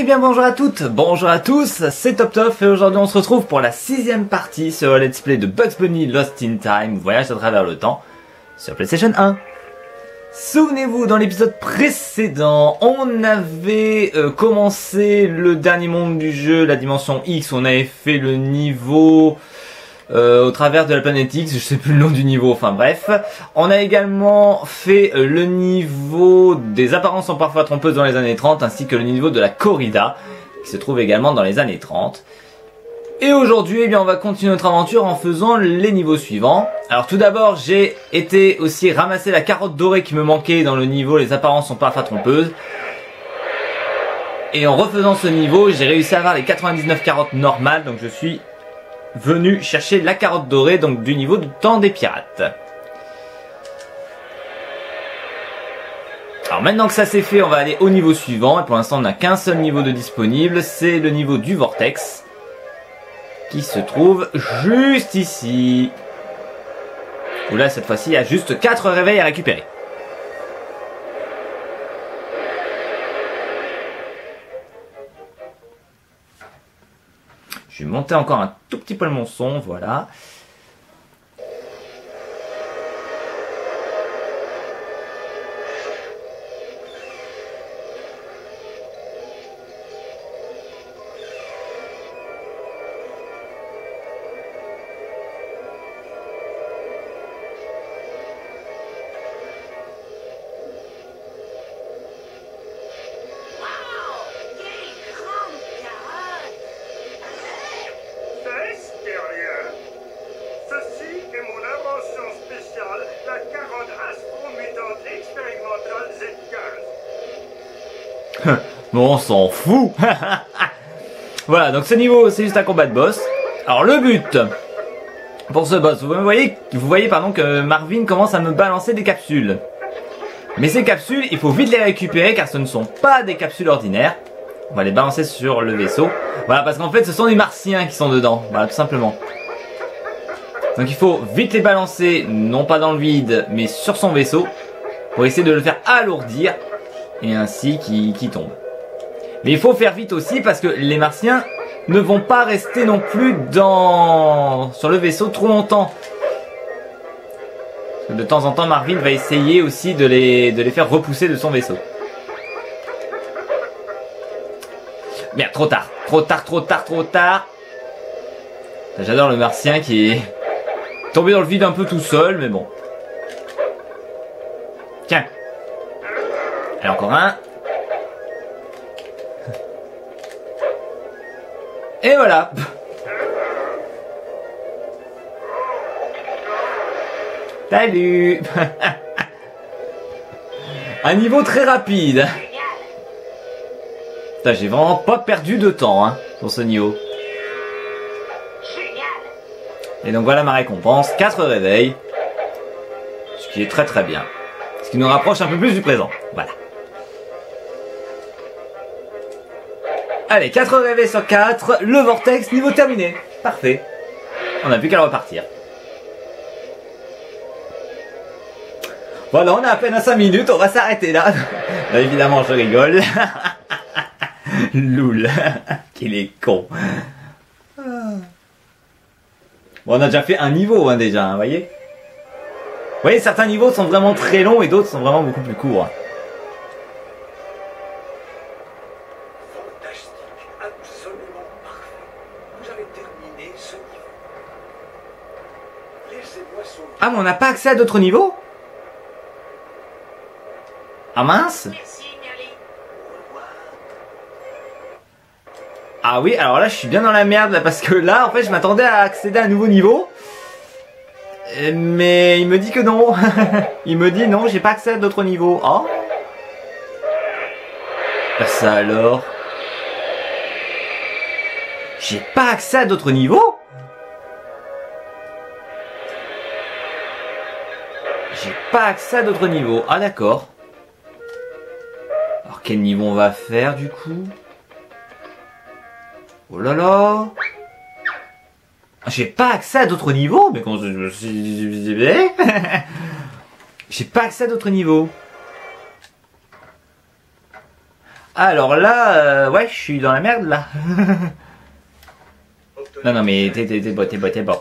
Eh bien bonjour à toutes, bonjour à tous, c'est Top et aujourd'hui on se retrouve pour la sixième partie sur le let's play de Bugs Bunny Lost in Time, voyage à travers le temps, sur PlayStation 1. Souvenez-vous, dans l'épisode précédent, on avait euh, commencé le dernier monde du jeu, la dimension X, on avait fait le niveau euh, au travers de la planète X, je sais plus le nom du niveau, enfin bref. On a également fait euh, le niveau des apparences sont parfois trompeuses dans les années 30, ainsi que le niveau de la corrida, qui se trouve également dans les années 30. Et aujourd'hui, eh bien, on va continuer notre aventure en faisant les niveaux suivants. Alors tout d'abord, j'ai été aussi ramasser la carotte dorée qui me manquait dans le niveau Les apparences sont parfois trompeuses. Et en refaisant ce niveau, j'ai réussi à avoir les 99 carottes normales, donc je suis venu chercher la carotte dorée, donc du niveau du temps des pirates. Alors maintenant que ça c'est fait, on va aller au niveau suivant. Et pour l'instant, on n'a qu'un seul niveau de disponible. C'est le niveau du vortex. Qui se trouve juste ici. Où là, cette fois-ci, il y a juste 4 réveils à récupérer. Je vais monter encore un tout petit peu mon son, voilà. Z15. Bon, on s'en fout. voilà, donc ce niveau, c'est juste un combat de boss. Alors le but pour ce boss, vous voyez, vous voyez pardon que Marvin commence à me balancer des capsules. Mais ces capsules, il faut vite les récupérer car ce ne sont pas des capsules ordinaires. On va les balancer sur le vaisseau. Voilà, parce qu'en fait, ce sont des martiens qui sont dedans. Voilà, tout simplement. Donc il faut vite les balancer, non pas dans le vide, mais sur son vaisseau, pour essayer de le faire alourdir, et ainsi qu'il tombe. Mais il faut faire vite aussi parce que les martiens ne vont pas rester non plus dans sur le vaisseau trop longtemps. De temps en temps, Marvin va essayer aussi de les, de les faire repousser de son vaisseau. Merde, trop tard. Trop tard, trop tard, trop tard. J'adore le martien qui est tombé dans le vide un peu tout seul, mais bon. Tiens. Allez, encore un. Et voilà. Salut. Un niveau très rapide. Putain, j'ai vraiment pas perdu de temps hein, sur ce niveau. Et donc voilà ma récompense, 4 réveils. Ce qui est très très bien. Ce qui nous rapproche un peu plus du présent. Voilà. Allez, 4 réveils sur 4, le vortex, niveau terminé. Parfait. On a plus qu'à repartir. Voilà, on est à peine à 5 minutes, on va s'arrêter là. Évidemment, je rigole. Loul. Qu'il est con. Bon, on a déjà fait un niveau, hein, déjà, hein, voyez Vous voyez, certains niveaux sont vraiment très longs et d'autres sont vraiment beaucoup plus courts. Ah, mais on n'a pas accès à d'autres niveaux Ah mince. Ah oui, alors là, je suis bien dans la merde, là, parce que là, en fait, je m'attendais à accéder à un nouveau niveau. Euh, Mais il me dit que non. il me dit non, j'ai pas accès à d'autres niveaux. Oh Bah, Ça alors J'ai pas accès à d'autres niveaux? Pas accès à d'autres niveaux. Ah d'accord. Alors quel niveau on va faire du coup? Oh là là Ah, J'ai pas accès à d'autres niveaux Mais suis... J'ai pas accès à d'autres niveaux. Alors là, euh, ouais, je suis dans la merde là. Non, non, mais t'es bon, t'es bon, t'es bon.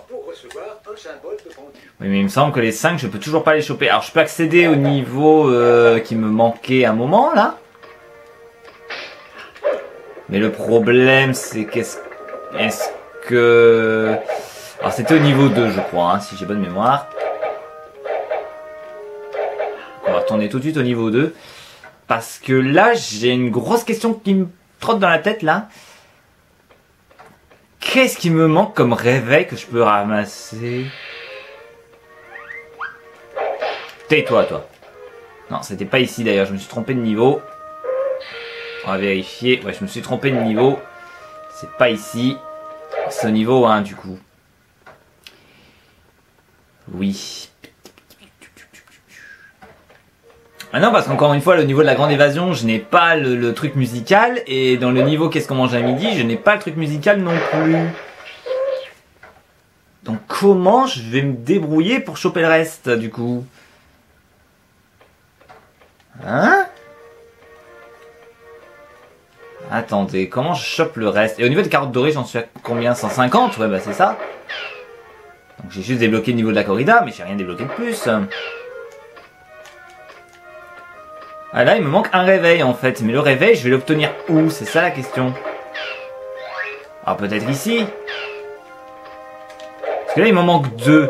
Oui, mais il me semble que les 5, je peux toujours pas les choper. Alors, je peux accéder au niveau euh, qui me manquait un moment, là. Mais le problème, c'est qu'est-ce... Est-ce que... Alors, c'était au niveau 2, je crois, hein, si j'ai bonne mémoire. On va retourner tout de suite au niveau 2. Parce que là, j'ai une grosse question qui me trotte dans la tête, là. Qu'est-ce qui me manque comme réveil que je peux ramasser? Tais-toi, toi. Non, c'était pas ici d'ailleurs, je me suis trompé de niveau. On va vérifier. Ouais, je me suis trompé de niveau. C'est pas ici. C'est au niveau 1 du coup. Oui. Ah non, parce qu'encore une fois, le niveau de la grande évasion, je n'ai pas le, le truc musical. Et dans le niveau Qu'est-ce qu'on mange à midi, je n'ai pas le truc musical non plus. Donc comment je vais me débrouiller pour choper le reste du coup? Hein? Attendez, comment je chope le reste? Et au niveau des carottes dorées, j'en suis à combien? 150 Ouais, bah c'est ça. Donc j'ai juste débloqué le niveau de la corrida, mais j'ai rien débloqué de plus. Ah là, il me manque un réveil en fait. Mais le réveil, je vais l'obtenir où? C'est ça la question. Alors peut-être ici Parce que là, il m'en manque deux.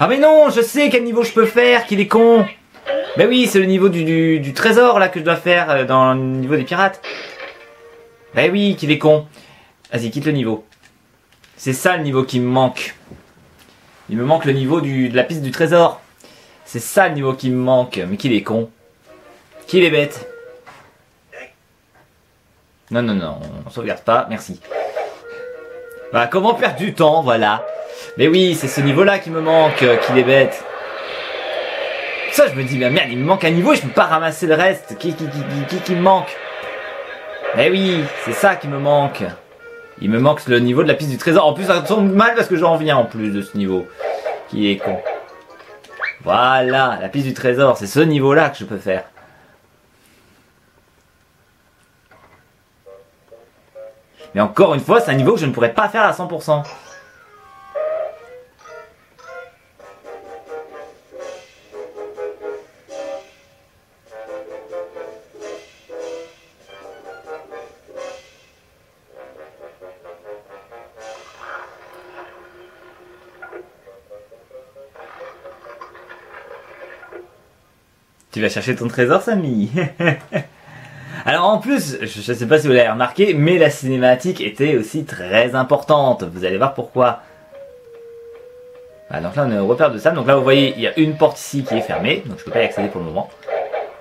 Ah mais non, je sais quel niveau je peux faire, qu'il est con Ben oui, c'est le niveau du, du, trésor là que je dois faire euh, dans le niveau des pirates. Ben oui, qu'il est con. Vas-y, quitte le niveau. C'est ça le niveau qui me manque. Il me manque le niveau du, de la piste du trésor. C'est ça le niveau qui me manque. Mais qu'il est con. Qu'il est bête. Non, non, non, on sauvegarde pas, merci. Voilà, comment perdre du temps, voilà. Mais oui, c'est ce niveau-là qui me manque, euh, qu'il est bête. Ça, je me dis, mais merde, il me manque un niveau et je peux pas ramasser le reste. Qui, qui, qui, qui, qui, me manque Mais oui, c'est ça qui me manque. Il me manque le niveau de la piste du trésor. En plus, ça tombe mal parce que j'en viens en plus de ce niveau. Qui est con. Voilà, la piste du trésor, c'est ce niveau-là que je peux faire. Mais encore une fois, c'est un niveau que je ne pourrais pas faire à 100%. Vas chercher ton trésor, Samy Alors en plus, je ne sais pas si vous l'avez remarqué, mais la cinématique était aussi très importante. Vous allez voir pourquoi. Voilà, donc là on est au repère de ça. Donc là vous voyez, il y a une porte ici qui est fermée, donc je peux pas y accéder pour le moment.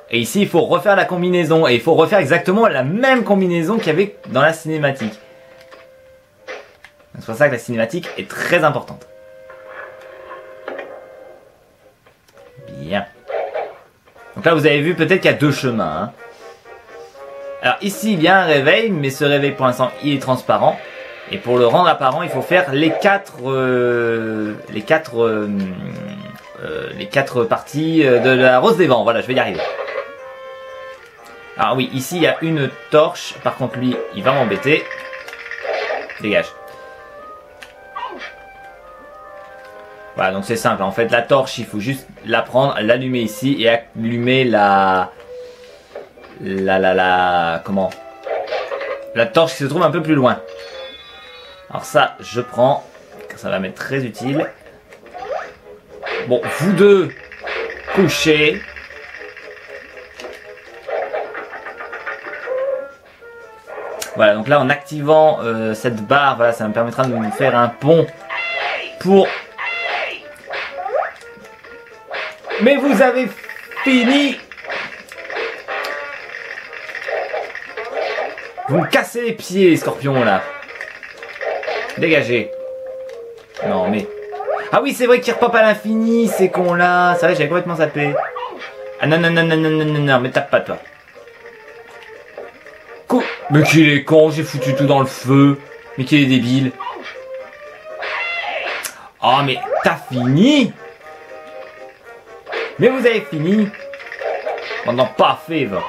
Et ici il faut refaire la combinaison, et il faut refaire exactement la même combinaison qu'il y avait dans la cinématique. C'est pour ça que la cinématique est très importante. Donc là vous avez vu peut-être qu'il y a deux chemins. hein. Alors ici il y a un réveil, mais ce réveil pour l'instant il est transparent. Et pour le rendre apparent, il faut faire les quatre, euh, les quatre, euh, euh, les quatre parties euh, de la rose des vents. Voilà, je vais y arriver. Alors oui, ici il y a une torche. Par contre lui, il va m'embêter. Dégage. Voilà, donc c'est simple. En fait, la torche, il faut juste la prendre, l'allumer ici et allumer la, la, la, la, comment? La torche qui se trouve un peu plus loin. Alors ça, je prends, ça va m'être très utile. Bon, vous deux, couchez. Voilà, donc là, en activant euh, cette barre, voilà, ça me permettra de me faire un pont pour... Mais vous avez fini Vous me cassez les pieds, scorpion, là. Dégagez. Non, mais... Ah oui, c'est vrai qu'il repop à l'infini, ces cons-là. C'est vrai, j'avais complètement zappé. Ah non, non, non, non, non, non, non, non, mais tape pas, toi. Quoi Mais qu'il est con, j'ai foutu tout dans le feu. Mais qu'il est débile. Oh, mais t'as fini Mais vous avez fini Pendant pas fait, va.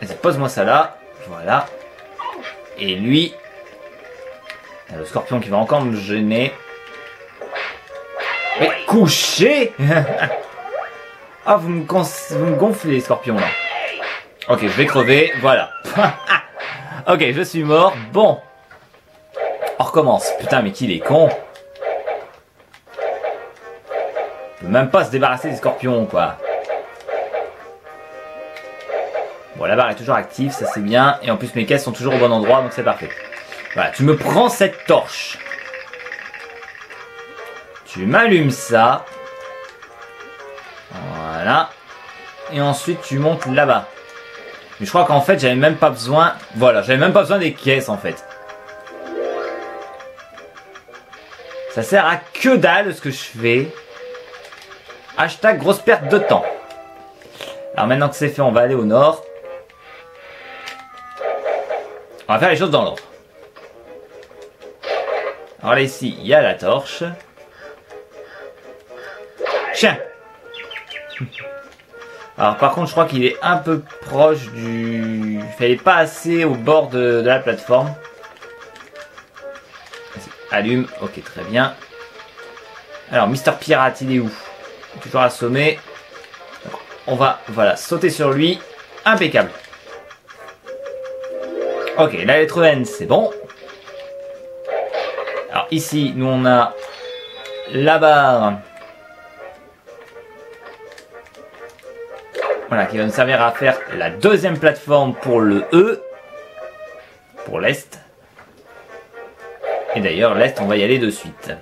Vas-y, pose-moi ça là. Voilà. Et lui. Il y a le scorpion qui va encore me gêner. Mais couché Ah, vous me, vous me gonflez, les scorpions, là. Ok, je vais crever. Voilà. ok, je suis mort. Bon. On recommence. Putain, mais qu'il est con. Même pas se débarrasser des scorpions, quoi. Bon, la barre est toujours active, ça c'est bien. Et en plus, mes caisses sont toujours au bon endroit, donc c'est parfait. Voilà, tu me prends cette torche. Tu m'allumes ça. Voilà. Et ensuite, tu montes là-bas. Mais je crois qu'en fait, j'avais même pas besoin... Voilà, j'avais même pas besoin des caisses, en fait. Ça sert à que dalle ce que je fais. Hashtag grosse perte de temps. Alors maintenant que c'est fait, on va aller au nord. On va faire les choses dans l'ordre. Alors là ici, il y a la torche. Tiens Alors par contre, je crois qu'il est un peu proche du... Il fallait pas assez au bord de, de la plateforme. Allume, ok très bien. Alors Mister Pirate, il est où? Toujours assommé. On va, voilà, sauter sur lui. Impeccable. Ok, la lettre N, c'est bon. Alors ici, nous on a la barre. Voilà, qui va nous servir à faire la deuxième plateforme pour le E. Pour l'Est. Et d'ailleurs, l'Est, on va y aller de suite.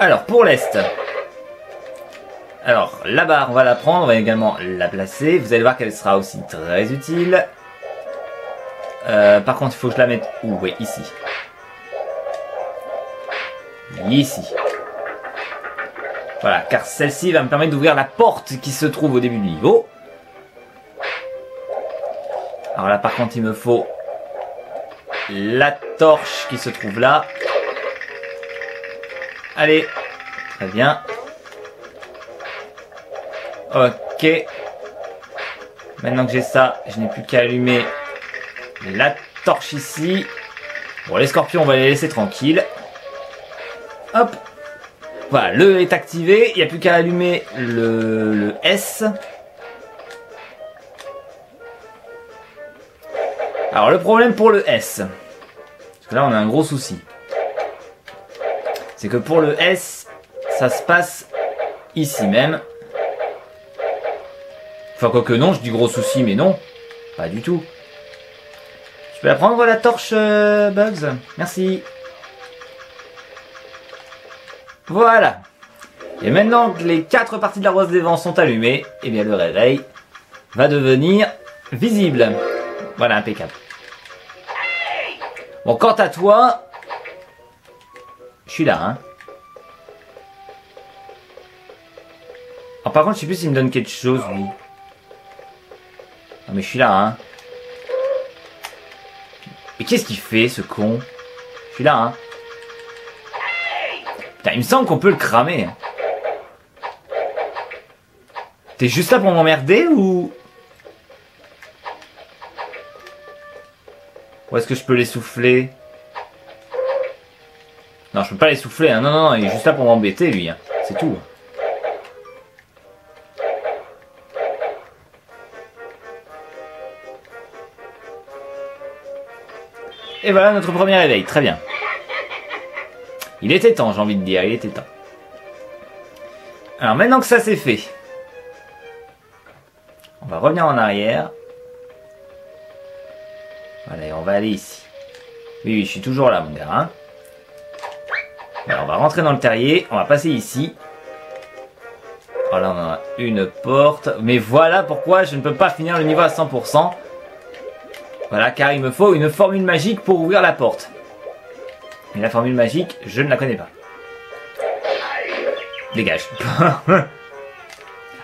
Alors, pour l'Est. Alors, la barre, on va la prendre, on va également la placer. Vous allez voir qu'elle sera aussi très utile. Euh, par contre, il faut que je la mette où? Oui, ici. Ici. Voilà, car celle-ci va me permettre d'ouvrir la porte qui se trouve au début du niveau. Alors là, par contre, il me faut la torche qui se trouve là. Allez, très bien. Ok. Maintenant que j'ai ça, je n'ai plus qu'à allumer la torche ici. Bon, les scorpions, on va les laisser tranquilles. Hop. Voilà, le est activé. Il n'y a plus qu'à allumer le S. Alors, le problème pour le S. Parce que là, on a un gros souci. C'est que pour le S, ça se passe ici même. Enfin, quoique non, je dis gros souci, mais non. Pas du tout. Je peux la prendre la torche, euh, Bugs? Merci. Voilà. Et maintenant que les quatre parties de la rose des vents sont allumées, eh bien le réveil va devenir visible. Voilà, impeccable. Bon, quant à toi, je suis là, hein. Alors, par contre, je sais plus s'il me donne quelque chose, lui. Non, mais je suis là, hein. Mais qu'est-ce qu'il fait, ce con? Je suis là, hein. Putain, il me semble qu'on peut le cramer. hein. T'es juste là pour m'emmerder ou... Ou est-ce que je peux l'essouffler? Non, je peux pas l'essouffler. Hein. Non, non, non, il est juste là pour m'embêter, lui. hein. C'est tout. Et voilà notre premier réveil. Très bien. Il était temps, j'ai envie de dire. Il était temps. Alors maintenant que ça c'est fait, on va revenir en arrière. Voilà, et on va aller ici. Oui, oui, je suis toujours là, mon gars. hein. Alors, on va rentrer dans le terrier. On va passer ici. Voilà, on a une porte. Mais voilà pourquoi je ne peux pas finir le niveau à 100%. Voilà, car il me faut une formule magique pour ouvrir la porte. Et la formule magique, je ne la connais pas. Dégage.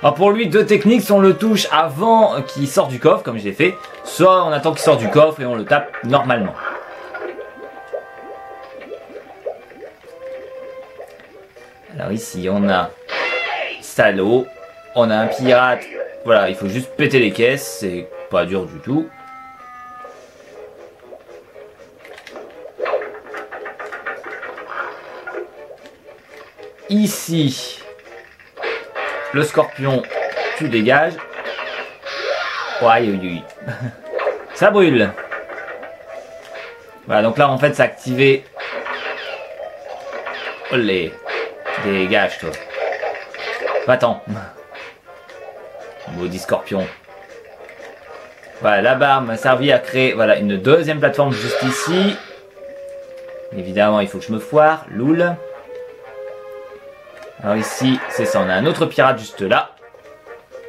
Alors pour lui, deux techniques, soit on le touche avant qu'il sorte du coffre, comme j'ai fait, soit on attend qu'il sorte du coffre et on le tape normalement. Alors ici, on a salaud. On a un pirate. Voilà, il faut juste péter les caisses. C'est pas dur du tout. Ici, le scorpion, tu dégages. Aïe, aïe, aïe. Ça brûle. Voilà, donc là, en fait, c'est activé. Dégage, toi. Va-t'en. Maudit scorpion. Voilà, la barre m'a servi à créer voilà, une deuxième plateforme juste ici. Évidemment, il faut que je me foire. Loul. Alors ici, c'est ça, on a un autre pirate juste là.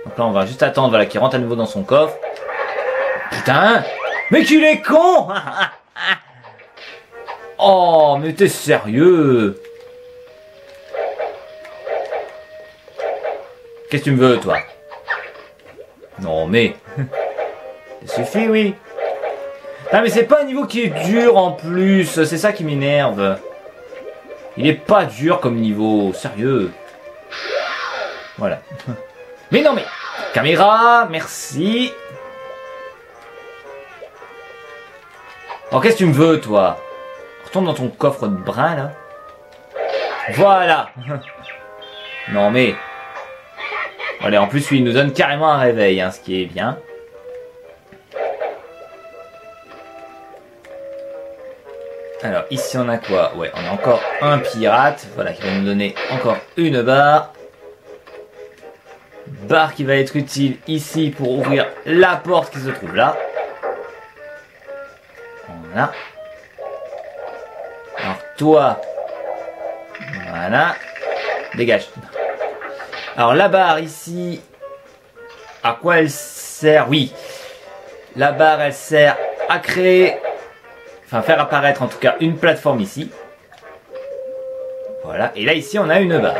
Donc là, on va juste attendre voilà, qu'il rentre à nouveau dans son coffre. Putain Mais qu'il est con Oh, mais t'es sérieux Qu'est-ce que tu me veux, toi? Non, mais... Ça suffit, oui. Non, mais c'est pas un niveau qui est dur en plus. C'est ça qui m'énerve. Il est pas dur comme niveau. Sérieux. Voilà. Mais non, mais... Caméra, merci. Oh, qu'est-ce que tu me veux, toi? Retourne dans ton coffre de brin, là. Voilà Non, mais... Allez, en plus, il nous donne carrément un réveil, hein, ce qui est bien. Alors, ici, on a quoi? Ouais, on a encore un pirate. Voilà, qui va nous donner encore une barre. Barre qui va être utile ici pour ouvrir la porte qui se trouve là. Voilà. Alors, toi... Voilà. Dégage. Alors la barre ici, à quoi elle sert Oui, la barre elle sert à créer, enfin faire apparaître en tout cas une plateforme ici. Voilà, et là ici on a une barre.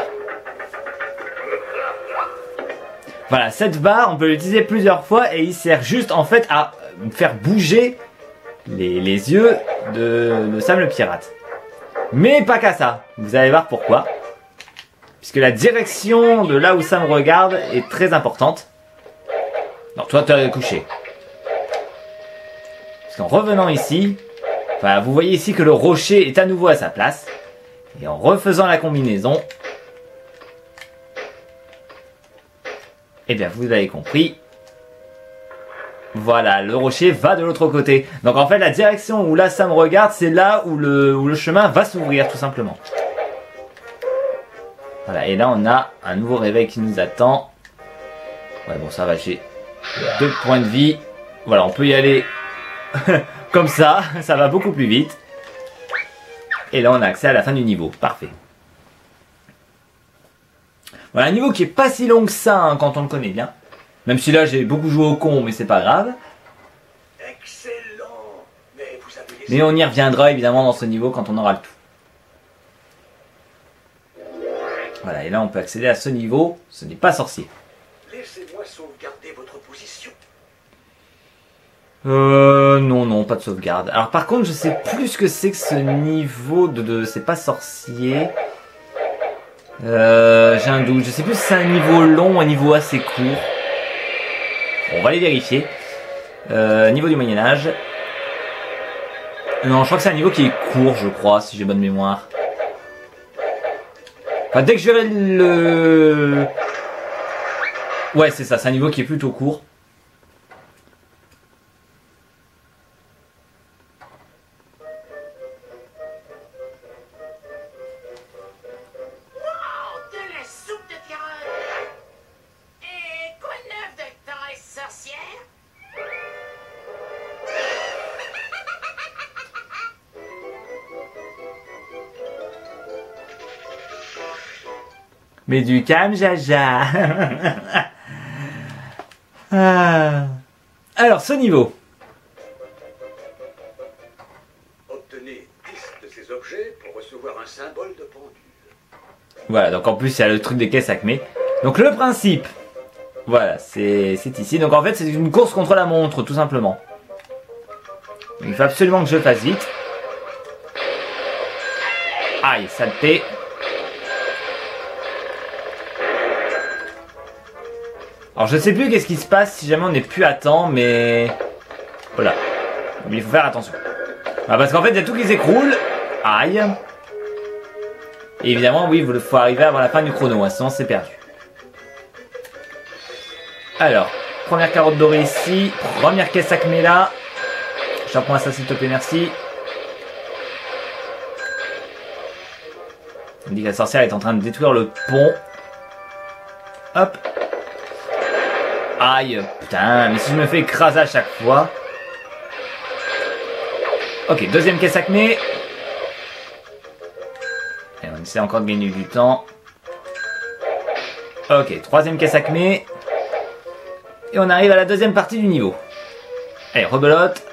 Voilà, cette barre on peut l'utiliser plusieurs fois et il sert juste en fait à faire bouger les, les yeux de, de Sam le pirate. Mais pas qu'à ça, vous allez voir pourquoi. Puisque la direction de là où ça me regarde est très importante. Non, toi, tu as couché. Parce qu'en revenant ici, enfin, vous voyez ici que le rocher est à nouveau à sa place. Et en refaisant la combinaison, eh bien, vous avez compris. Voilà, le rocher va de l'autre côté. Donc en fait, la direction où là ça me regarde, c'est là où le, où le chemin va s'ouvrir, tout simplement. Voilà, et là on a un nouveau réveil qui nous attend. Ouais, bon, ça va, j'ai deux points de vie. Voilà, on peut y aller comme ça, ça va beaucoup plus vite. Et là, on a accès à la fin du niveau. Parfait. Voilà, un niveau qui est pas si long que ça hein, quand on le connaît bien. Même si là, j'ai beaucoup joué au con, mais c'est pas grave. Excellent. Mais vous avez Mais on y reviendra évidemment dans ce niveau quand on aura le tout. Voilà, et là on peut accéder à ce niveau. Ce n'est pas sorcier. Laissez-moi sauvegarder votre position. Euh, non, non, pas de sauvegarde. Alors par contre, je sais plus ce que c'est que ce niveau de... de c'est pas sorcier. Euh, j'ai un doute. Je sais plus si c'est un niveau long ou un niveau assez court. Bon, on va les vérifier. Euh, niveau du Moyen-Âge. Non, je crois que c'est un niveau qui est court, je crois, si j'ai bonne mémoire. Dès que je le... Ouais, c'est ça, c'est un niveau qui est plutôt court. Mais du calme, Jaja. Ah. Alors, ce niveau. Obtenez 10 de ces objets pour recevoir un symbole de pendule. Voilà, donc en plus, il y a le truc des caisses Acme. Donc, le principe. Voilà, c'est c'est ici. Donc, en fait, c'est une course contre la montre, tout simplement. Il faut absolument que je fasse vite. Aïe, saleté. Alors je sais plus qu'est-ce qui se passe si jamais on n'est plus à temps, mais... Voilà. Mais il faut faire attention. Ah, parce qu'en fait, il y a tout qui s'écroule. Aïe. Et évidemment, oui, il faut arriver avant la fin du chrono, hein, sinon c'est perdu. Alors, première carotte dorée ici. Première caisse à là. Reprends ça s'il te plaît, merci. On dit que la sorcière est en train de détruire le pont. Hop. Aïe, putain, mais si je me fais écraser à chaque fois. Ok, deuxième caisse acmé. Et on essaie encore de gagner du temps. Ok, troisième caisse acmé. Et on arrive à la deuxième partie du niveau. Allez, rebelote.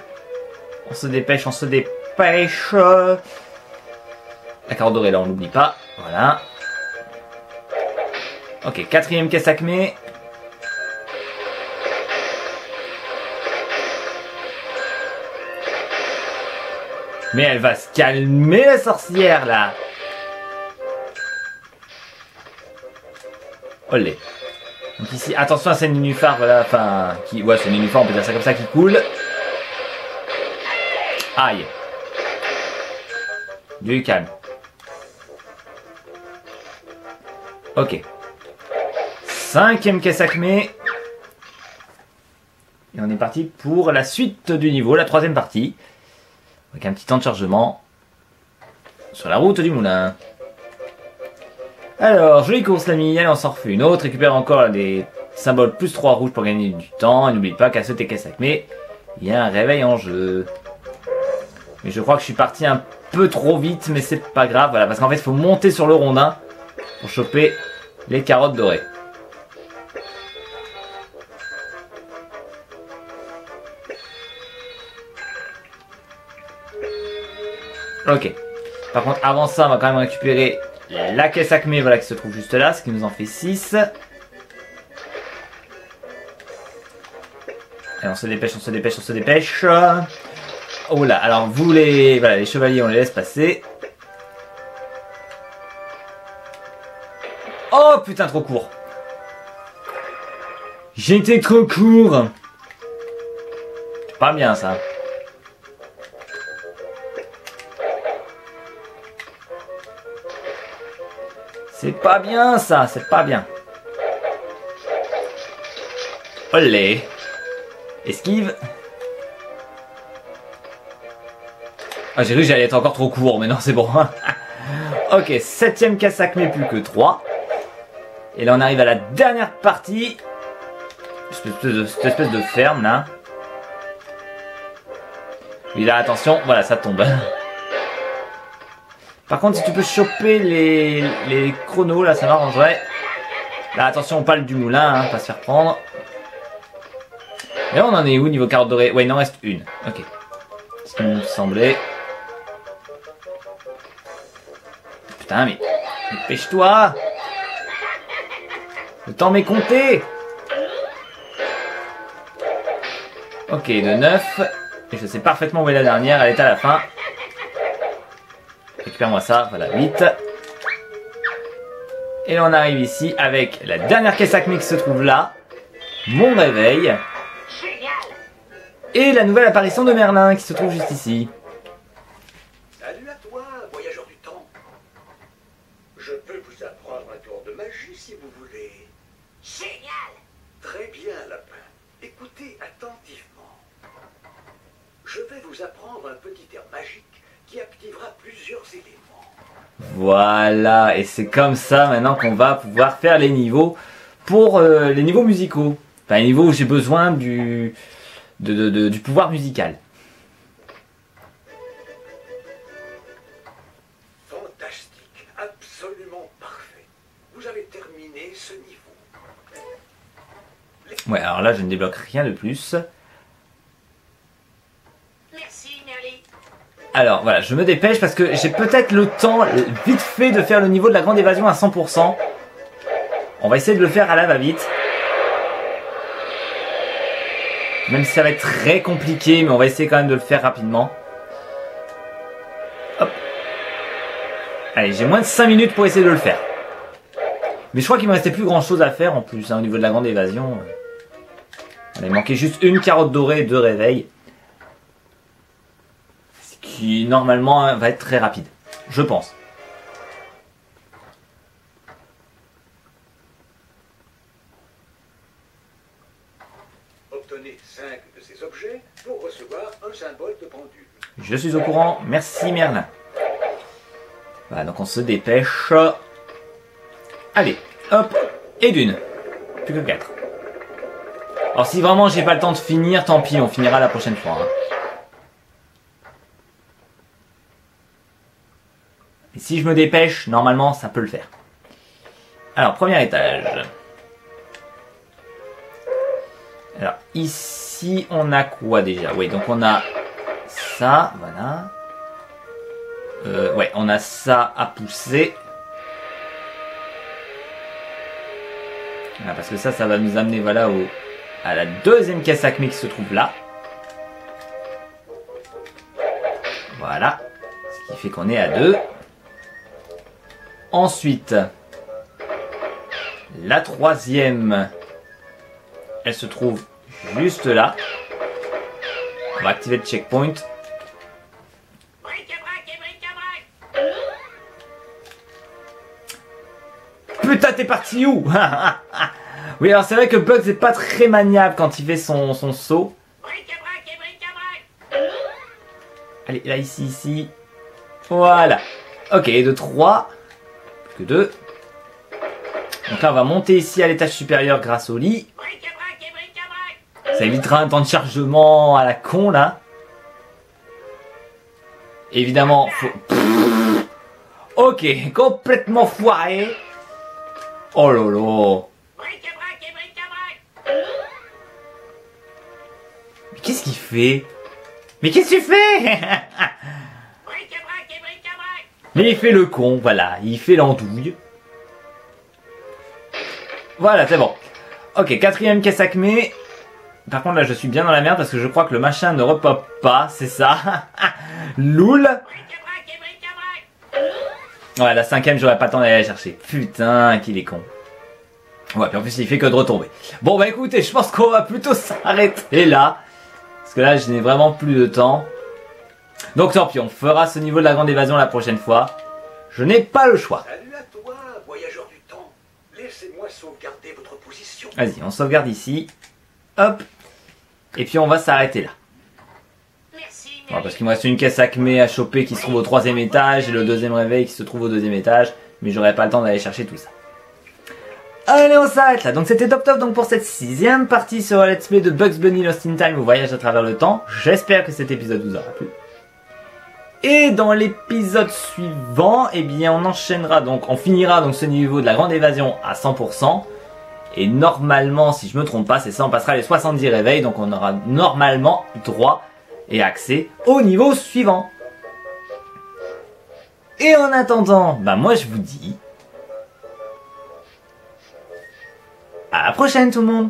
On se dépêche, on se dépêche. La carotte dorée là, on l'oublie pas. Voilà. Ok, quatrième caisse acmé. Mais elle va se calmer la sorcière là. Olé. Donc ici, attention à cette nénuphar, voilà, enfin, qui, ouais, c'est nénuphar, on peut dire ça comme ça, qui coule. Aïe. Du calme. Ok. Cinquième caisse acmé. Et on est parti pour la suite du niveau, la troisième partie. Avec un petit temps de chargement. Sur la route du moulin. Alors, jolie course l'ami, allez on s'en refait une autre, récupère encore des symboles plus 3 rouges pour gagner du temps, et n'oublie pas qu'à ce caisse acmé, il y a un réveil en jeu. Mais je crois que je suis parti un peu trop vite, mais c'est pas grave, voilà, parce qu'en fait il faut monter sur le rondin pour choper les carottes dorées. Ok. Par contre, avant ça, on va quand même récupérer la caisse acmé, voilà, qui se trouve juste là, ce qui nous en fait 6. Et on se dépêche, on se dépêche, on se dépêche. Oh là, alors vous les, voilà, les chevaliers, on les laisse passer. Oh putain, trop court. J'étais trop court. Pas bien ça. C'est pas bien ça, c'est pas bien. Olé. Esquive. Ah, j'ai cru que j'allais être encore trop court, mais non, c'est bon. ok, septième Cassac, mais plus que 3. Et là, on arrive à la dernière partie. Cette espèce de, cette espèce de ferme, là. Oui, là, attention, voilà, ça tombe. Par contre, si tu peux choper les, les chronos, là, ça m'arrangerait. Là, attention, on parle du moulin, hein, pas se faire prendre. Et on en est où niveau carte dorée Ouais, il en reste une. Ok. Ce qui me semblait. Putain, mais... Dépêche-toi Le temps m'est compté Ok, de 9. Et je sais parfaitement où est la dernière, elle est à la fin. Récupère-moi ça, voilà, 8. Et là, on arrive ici avec la dernière caisse acmé qui se trouve là. Mon réveil. Et la nouvelle apparition de Merlin qui se trouve juste ici. Salut à toi, voyageur du temps. Je peux vous apprendre un tour de magie si vous voulez. Génial Très bien, lapin. Écoutez attentivement. Je vais vous apprendre un petit air magique qui activera plusieurs éléments. Voilà, et c'est comme ça maintenant qu'on va pouvoir faire les niveaux pour euh, les niveaux musicaux. Enfin, les niveaux où j'ai besoin du, de- de- de- du pouvoir musical. Fantastique, absolument parfait. Vous avez terminé ce niveau. Ouais, alors là, je ne débloque rien de plus. Merci, Merly. Alors voilà, je me dépêche parce que j'ai peut-être le temps, euh, vite fait, de faire le niveau de la grande évasion à 100%. On va essayer de le faire à la va-vite. Même si ça va être très compliqué, mais on va essayer quand même de le faire rapidement. Hop. Allez, j'ai moins de 5 minutes pour essayer de le faire. Mais je crois qu'il me restait plus grand chose à faire en plus, hein, au niveau de la grande évasion. Il manquait juste une carotte dorée de réveil. Ce qui, normalement, va être très rapide. Je pense. Obtenez 5 de ces objets pour recevoir un symbole de pendule. Je suis au courant. Merci Merlin. Voilà, donc on se dépêche. Allez, hop, et d'une. Plus que quatre. Alors si vraiment j'ai pas le temps de finir, tant pis, on finira la prochaine fois. hein. Et si je me dépêche, normalement ça peut le faire. Alors, premier étage. Alors, ici, on a quoi déjà? Oui, donc on a ça, voilà. Euh, ouais, on a ça à pousser. Parce que ça, ça va nous amener, voilà, au, à la deuxième caisse Acme qui se trouve là. Voilà. Ce qui fait qu'on est à deux. Ensuite, la troisième, elle se trouve juste là. On va activer le checkpoint. Putain, t'es parti où? Oui, alors c'est vrai que Bugs est pas très maniable quand il fait son, son saut. Allez, là, ici, ici. Voilà. Ok, de 3. Plus que 2. Donc là, on va monter ici à l'étage supérieur grâce au lit. Ça évitera un temps de chargement à la con, là. Évidemment. Ok, complètement foiré. Oh lolo. Mais qu'est-ce qu'il fait? Mais qu'est-ce que tu fais Bric-à-brac et bric-à-brac Mais il fait le con, voilà, il fait l'andouille. Voilà, c'est bon. Ok, quatrième caisse Acme. Par contre, là, je suis bien dans la merde parce que je crois que le machin ne repop pas, c'est ça. Loul. Ouais, la cinquième, j'aurais pas le temps d'aller la chercher. Putain, qu'il est con. Ouais, puis en plus, il fait que de retomber. Bon, bah écoutez, je pense qu'on va plutôt s'arrêter là. Parce que là, je n'ai vraiment plus de temps. Donc tant pis, on fera ce niveau de la grande évasion la prochaine fois. Je n'ai pas le choix. Salut à toi, voyageur du temps. Laissez-moi sauvegarder votre position. Vas-y, on sauvegarde ici. Hop. Et puis on va s'arrêter là. Merci, parce qu'il me reste une caisse Acme à choper qui se trouve au troisième étage et le deuxième réveil qui se trouve au deuxième étage. Mais j'aurai pas le temps d'aller chercher tout ça. Allez, on s'arrête là. Donc c'était top top donc pour cette sixième partie sur le Let's Play de Bugs Bunny Lost in Time au voyage à travers le temps. J'espère que cet épisode vous aura plu. Et dans l'épisode suivant, eh bien, on enchaînera donc, on finira donc ce niveau de la grande évasion à 100%. Et normalement, si je me trompe pas, c'est ça, on passera les 70 réveils, donc on aura normalement droit et accès au niveau suivant. Et en attendant, bah moi je vous dis... À la prochaine tout le monde